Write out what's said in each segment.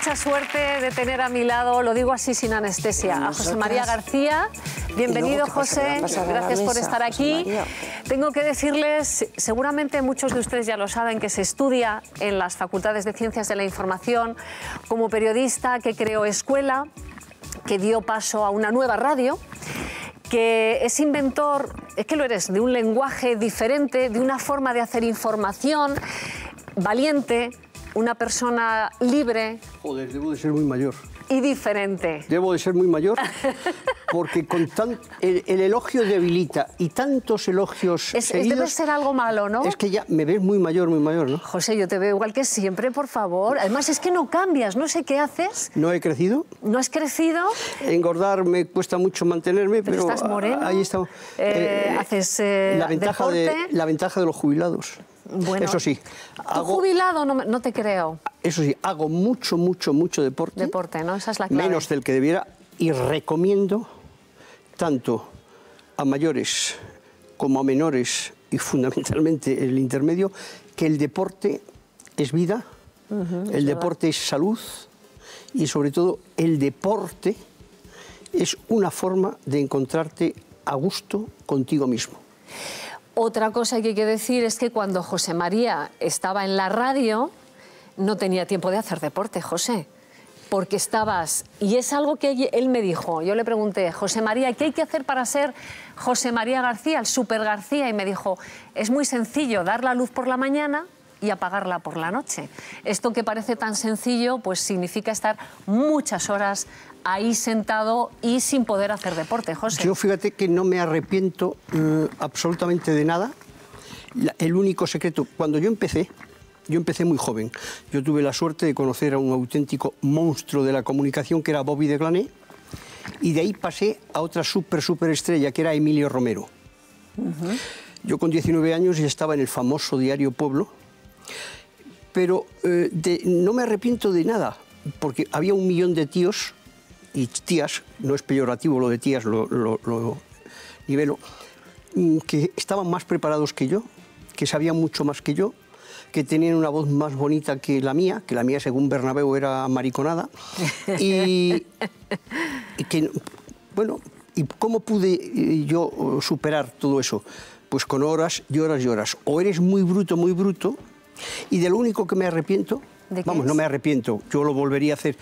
Mucha suerte de tener a mi lado, lo digo así sin anestesia, a José María García. Bienvenido, José. Gracias por estar aquí. Tengo que decirles, seguramente muchos de ustedes ya lo saben, que se estudia en las facultades de Ciencias de la Información como periodista que creó escuela, que dio paso a una nueva radio que es inventor, es que lo eres, de un lenguaje diferente, de una forma de hacer información, valiente, una persona libre. Joder, debo de ser muy mayor. Y diferente. Debo de ser muy mayor porque con tan, el, elogio debilita y tantos elogios es, Debe ser algo malo, ¿no? Es que ya me ves muy mayor, muy mayor, ¿no? José, yo te veo igual que siempre, por favor. Además es que no cambias, no sé qué haces. ¿No he crecido? ¿No has crecido? Engordar me cuesta mucho mantenerme, pero, estás moreno. ahí estamos. Eh, eh, haces eh, la ventaja De, la ventaja de los jubilados. Bueno, eso sí. Hago, jubilado no, te creo. Eso sí, hago mucho, mucho, mucho deporte. Deporte, ¿no? Esa es la clave. Menos del que debiera y recomiendo tanto a mayores como a menores y fundamentalmente el intermedio que el deporte es vida, el deporte es salud y sobre todo el deporte es una forma de encontrarte a gusto contigo mismo. Otra cosa que hay que decir es que cuando José María estaba en la radio, no tenía tiempo de hacer deporte, José. Porque estabas, y es algo que él me dijo, yo le pregunté, José María, ¿qué hay que hacer para ser José María García, el Super García? Y me dijo, es muy sencillo, dar la luz por la mañana, y apagarla por la noche. Esto que parece tan sencillo, pues significa estar muchas horas ahí sentado y sin poder hacer deporte, José. Yo fíjate que no me arrepiento eh, absolutamente de nada. el único secreto, cuando yo empecé, yo empecé muy joven. Yo tuve la suerte de conocer a un auténtico monstruo de la comunicación que era Bobby de Glané y de ahí pasé a otra súper, súper estrella que era Emilio Romero. Yo con 19 años ya estaba en el famoso diario Pueblo, pero eh, no me arrepiento de nada, porque había un millón de tíos y tías, no es peyorativo lo de tías, lo, lo, nivelo, mm, que estaban más preparados que yo, que sabían mucho más que yo, que tenían una voz más bonita que la mía, que la mía según Bernabéu era mariconada, y, que, bueno, ¿y cómo pude eh, yo superar todo eso? Pues con horas y horas y horas. O eres muy bruto, muy bruto, y de lo único que me arrepiento, vamos, no me arrepiento, yo lo volvería a hacer,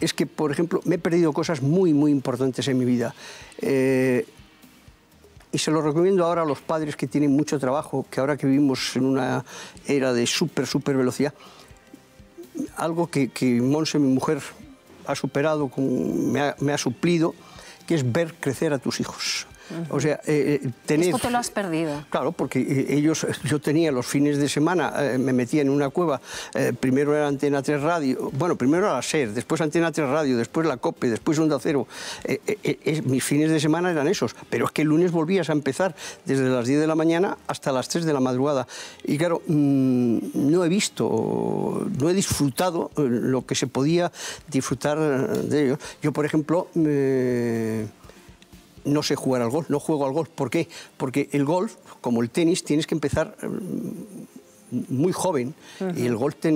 es que, por ejemplo, me he perdido cosas muy, muy importantes en mi vida. Eh, y se lo recomiendo ahora a los padres que tienen mucho trabajo, que ahora que vivimos en una era de súper, súper velocidad, algo que, que Monse, mi mujer, ha superado, me, ha, me ha suplido, que es ver crecer a tus hijos. O sea, eh, eh. Esto te lo has perdido. Claro, porque eh, ellos, yo tenía los fines de semana, me metía en una cueva, primero era Antena 3 Radio, bueno, primero era la SER, después Antena 3 Radio, después la COPE, después Onda Cero. mis fines de semana eran esos, pero es que el lunes volvías a empezar desde las 10 de la mañana hasta las 3 de la madrugada. Y claro, mm, no he visto, no he disfrutado lo que se podía disfrutar de ellos. Yo, por ejemplo, no sé jugar al golf, no juego al golf. ¿Por qué? Porque el golf, como el tenis, tienes que empezar mm, muy joven y el golf te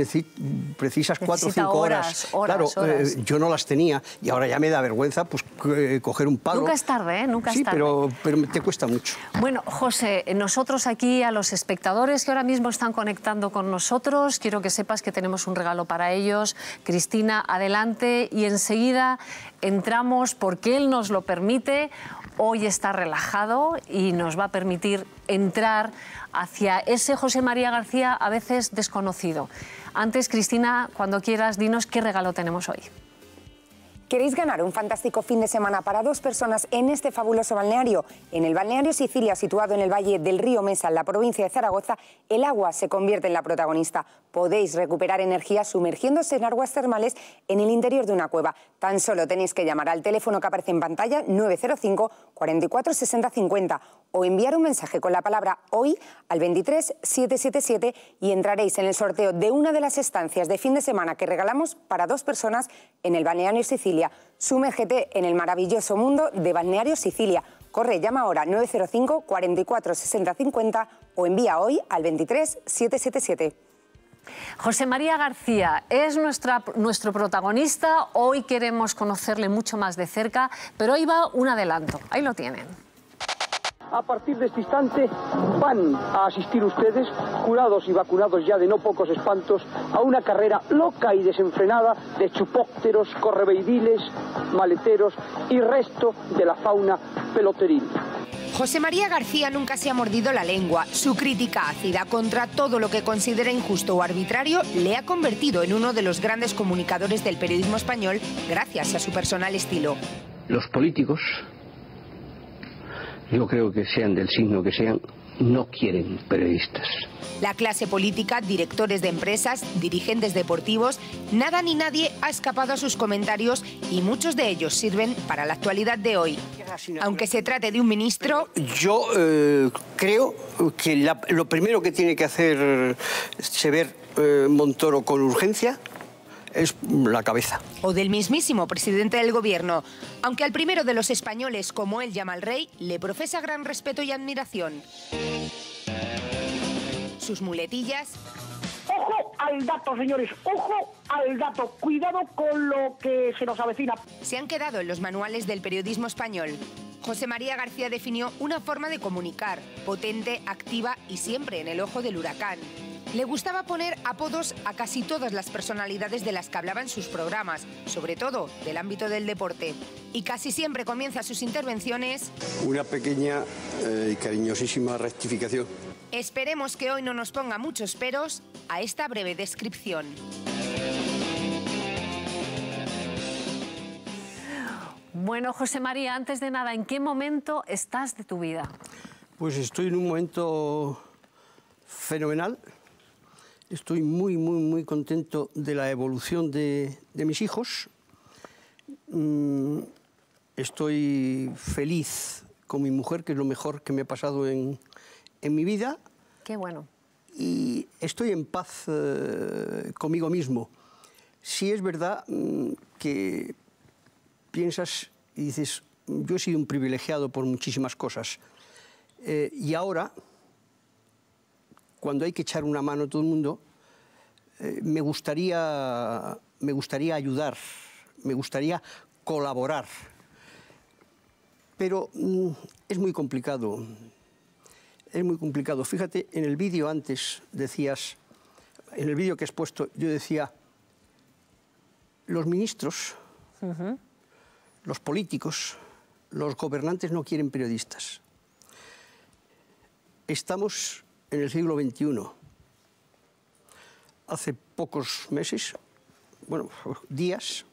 precisas cuatro o cinco horas. claro, eh, yo no las tenía y ahora ya me da vergüenza pues eh, coger un palo. Nunca es tarde, ¿eh? Nunca sí, es tarde. pero, pero te cuesta mucho. Bueno, José, nosotros aquí a los espectadores que ahora mismo están conectando con nosotros, quiero que sepas que tenemos un regalo para ellos. Cristina, adelante y enseguida entramos porque él nos lo permite. Hoy está relajado y nos va a permitir entrar hacia ese José María García a veces desconocido. Antes, Cristina, cuando quieras, dinos qué regalo tenemos hoy. ¿Queréis ganar un fantástico fin de semana para dos personas en este fabuloso balneario? En el balneario Sicilia, situado en el valle del río Mesa, en la provincia de Zaragoza, el agua se convierte en la protagonista. Podéis recuperar energía sumergiéndose en aguas termales en el interior de una cueva. Tan solo tenéis que llamar al teléfono que aparece en pantalla 905 44 60 50 o enviar un mensaje con la palabra hoy al 23 777 y entraréis en el sorteo de una de las estancias de fin de semana que regalamos para dos personas en el balneario Sicilia Sumérgete en el maravilloso mundo de Balneario Sicilia. Corre, llama ahora 905 44 60 50 o envía hoy al 23 777. José María García es nuestra, nuestro protagonista. Hoy queremos conocerle mucho más de cerca, pero ahí va un adelanto. Ahí lo tienen. A partir de este instante van a asistir ustedes, curados y vacunados ya de no pocos espantos, a una carrera loca y desenfrenada de chupópteros, correveidiles, maleteros y resto de la fauna peloteril. José María García nunca se ha mordido la lengua. Su crítica ácida contra todo lo que considera injusto o arbitrario le ha convertido en uno de los grandes comunicadores del periodismo español gracias a su personal estilo. Los políticos, yo creo que sean del signo que sean, no quieren periodistas. La clase política, directores de empresas, dirigentes deportivos, nada ni nadie ha escapado a sus comentarios y muchos de ellos sirven para la actualidad de hoy. Aunque se trate de un ministro... Yo eh, creo que lo primero que tiene que hacer Sever eh, Montoro con urgencia es la cabeza. O del mismísimo presidente del gobierno, aunque al primero de los españoles, como él llama al rey, le profesa gran respeto y admiración. Sus muletillas... Ojo al dato, señores, ojo al dato. Cuidado con lo que se nos avecina. Se han quedado en los manuales del periodismo español. José María García definió una forma de comunicar, potente, activa y siempre en el ojo del huracán. Le gustaba poner apodos a casi todas las personalidades de las que hablaba en sus programas, sobre todo del ámbito del deporte. Y casi siempre comienza sus intervenciones... Una pequeña eh, y cariñosísima rectificación. Esperemos que hoy no nos ponga muchos peros a esta breve descripción. Bueno, José María, antes de nada, ¿en qué momento estás de tu vida? Pues estoy en un momento fenomenal. Estoy muy, muy, muy contento de la evolución de, mis hijos. Mm, estoy feliz con mi mujer, que es lo mejor que me ha pasado en, mi vida. Qué bueno. Y estoy en paz eh, conmigo mismo. Sí es verdad mm, que piensas y dices, yo he sido un privilegiado por muchísimas cosas. Eh, y ahora cuando hay que echar una mano a todo el mundo, eh, me, gustaría, me gustaría ayudar, me gustaría colaborar. Pero mm, es muy complicado. Es muy complicado. Fíjate, en el vídeo antes decías, en el vídeo que has puesto, yo decía, los ministros, los políticos, los gobernantes no quieren periodistas. Estamos en el siglo XXI. Hace pocos meses, bueno, días,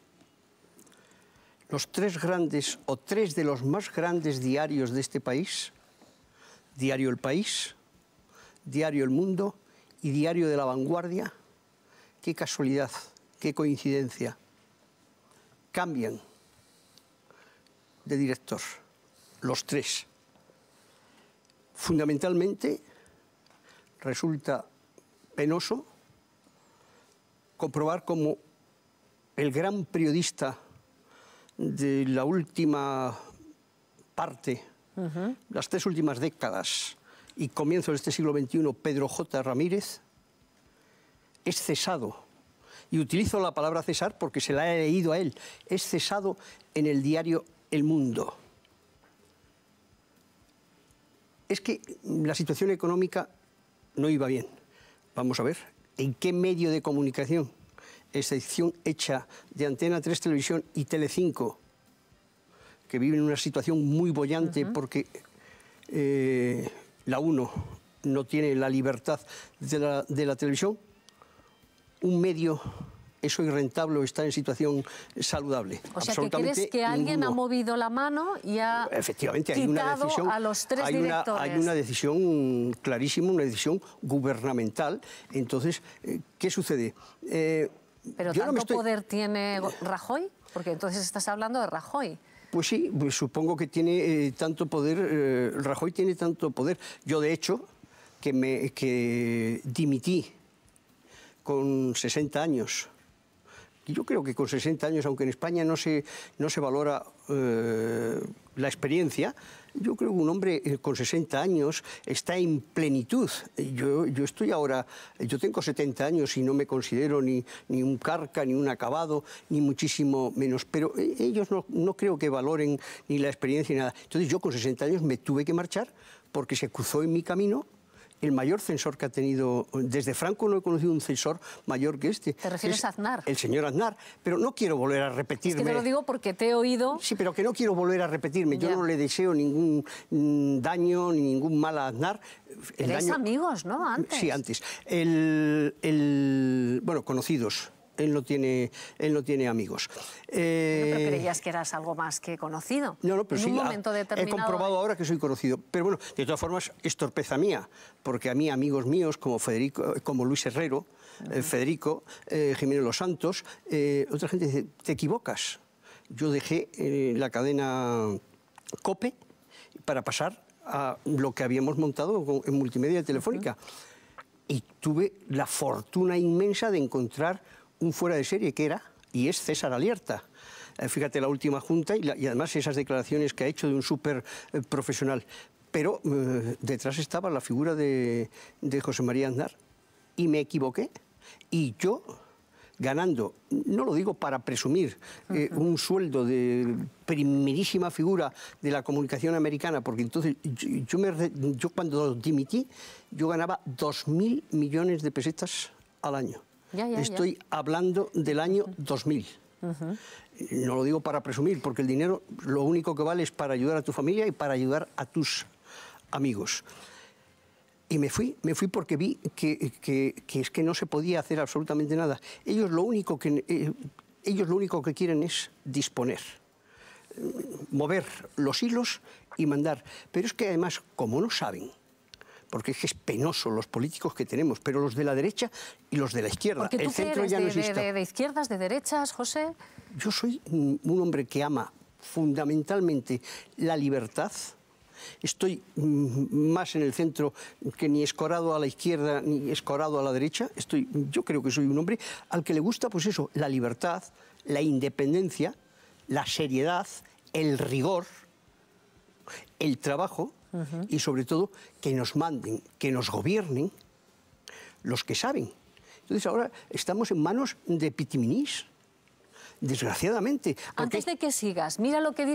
los tres grandes o tres de los más grandes diarios de este país, Diario El País, Diario El Mundo y Diario de la Vanguardia, qué casualidad, qué coincidencia, cambian de director, los tres. Fundamentalmente resulta penoso comprobar cómo el gran periodista de la última parte, las tres últimas décadas y comienzos de este siglo XXI, Pedro J. Ramírez, es cesado. Y utilizo la palabra cesar porque se la he leído a él. Es cesado en el diario El Mundo. Es que la situación económica no iba bien. Vamos a ver, ¿en qué medio de comunicación, excepción hecha de Antena 3 Televisión y Telecinco, que viven en una situación muy bollante porque eh, la 1 no tiene la libertad de la, de la televisión, un medio eso irrentable o está en situación saludable. O sea, que crees que alguien ha movido la mano y ha Efectivamente, hay una decisión, a los tres hay Una, hay una decisión clarísima, una decisión gubernamental. Entonces, eh, ¿qué sucede? Eh, ¿Pero tanto poder tiene Rajoy? Porque entonces estás hablando de Rajoy. Pues sí, pues supongo que tiene eh, tanto poder, Rajoy tiene tanto poder. Yo, de hecho, que, me, que dimití con 60 años yo creo que con 60 años, aunque en España no se, no se valora eh, la experiencia, yo creo que un hombre eh, con 60 años está en plenitud. Yo, yo, estoy ahora, yo tengo 70 años y no me considero ni, ni un carca, ni un acabado, ni muchísimo menos, pero eh, ellos no, no creo que valoren ni la experiencia ni nada. Entonces yo con 60 años me tuve que marchar porque se cruzó en mi camino el mayor censor que ha tenido, desde Franco no he conocido un censor mayor que este. ¿Te refieres a Aznar? El señor Aznar, pero no quiero volver a repetirme. Es que te lo digo porque te he oído... Sí, pero que no quiero volver a repetirme. Yo no le deseo ningún mm, daño ni ningún mal a Aznar. El amigos, ¿no? Antes. Sí, antes. el... Bueno, conocidos él no tiene, él no tiene amigos. Eh... pero creías que eras algo más que conocido. No, no, pero sí, he comprobado ahora que soy conocido. Pero bueno, de todas formas, es torpeza mía, porque a mí amigos míos como, Federico, como Luis Herrero, eh, Federico, eh, Jiménez Los Santos, eh, otra gente dice, te equivocas. Yo dejé la cadena COPE para pasar a lo que habíamos montado en multimedia telefónica. Y tuve la fortuna inmensa de encontrar un fuera de serie que era y es César Alierta. Eh, fíjate la última junta y, además esas declaraciones que ha hecho de un súper eh, profesional. Pero eh, detrás estaba la figura de, José María Aznar y me equivoqué. Y yo, ganando, no lo digo para presumir, un sueldo de primerísima figura de la comunicación americana, porque entonces yo, yo cuando dimití, yo ganaba 2.000 millones de pesetas al año. Estoy hablando del año 2000. No lo digo para presumir, porque el dinero lo único que vale es para ayudar a tu familia y para ayudar a tus amigos. Y me fui, me fui porque vi que, es que no se podía hacer absolutamente nada. Ellos lo único que, eh, ellos lo único que quieren es disponer, mover los hilos y mandar. Pero es que además, como no saben, porque es que es penoso los políticos que tenemos, pero los de la derecha y los de la izquierda. el centro ya no existe. De, de, izquierdas, de derechas, José? Yo soy un hombre que ama fundamentalmente la libertad. Estoy más en el centro que ni escorado a la izquierda ni escorado a la derecha. Estoy, yo creo que soy un hombre al que le gusta, pues eso, la libertad, la independencia, la seriedad, el rigor, el trabajo y sobre todo que nos manden, que nos gobiernen los que saben. Entonces ahora estamos en manos de pitiminís, desgraciadamente. Antes de que sigas, mira lo que dice...